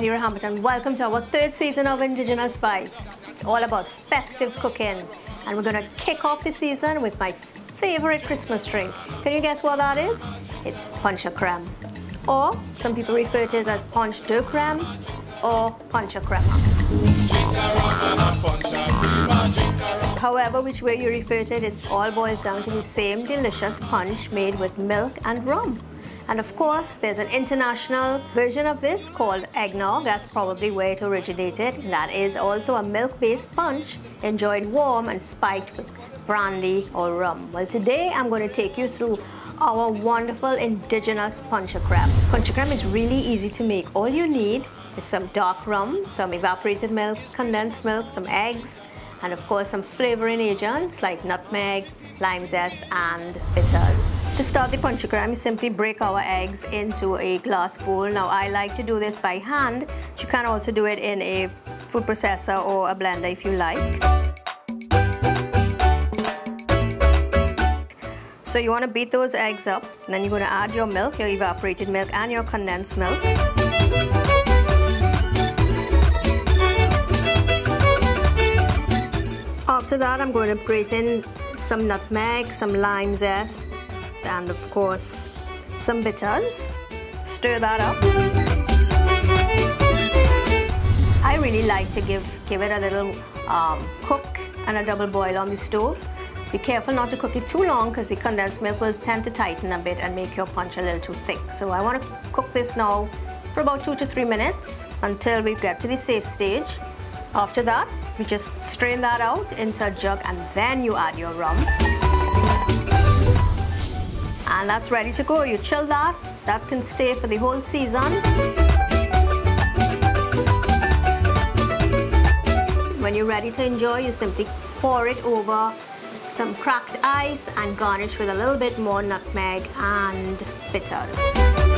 Margaret and welcome to our third season of Indigenous Bites. It's all about festive cooking and we're going to kick off the season with my favorite Christmas drink. Can you guess what that is? It's punch a creme. Or some people refer to it as Ponche de Crème or punch a creme. However, which way you refer to it, it all boils down to the same delicious punch made with milk and rum. And of course, there's an international version of this called eggnog. That's probably where it originated. That is also a milk-based punch enjoyed warm and spiked with brandy or rum. Well, today I'm going to take you through our wonderful indigenous punch creme. Punch creme is really easy to make. All you need is some dark rum, some evaporated milk, condensed milk, some eggs, and of course some flavoring agents like nutmeg, lime zest and bitters. To start the punch creme, you simply break our eggs into a glass bowl. Now I like to do this by hand. You can also do it in a food processor or a blender if you like. So you want to beat those eggs up, then you're going to add your milk, your evaporated milk and your condensed milk. After that, I'm going to grate in some nutmeg, some lime zest, and of course, some bitters. Stir that up. I really like to give, give it a little um, cook and a double boil on the stove. Be careful not to cook it too long because the condensed milk will tend to tighten a bit and make your punch a little too thick. So I want to cook this now for about two to three minutes until we get to the safe stage. After that, you just strain that out into a jug and then you add your rum. And that's ready to go. You chill that. That can stay for the whole season. When you're ready to enjoy, you simply pour it over some cracked ice and garnish with a little bit more nutmeg and bitters.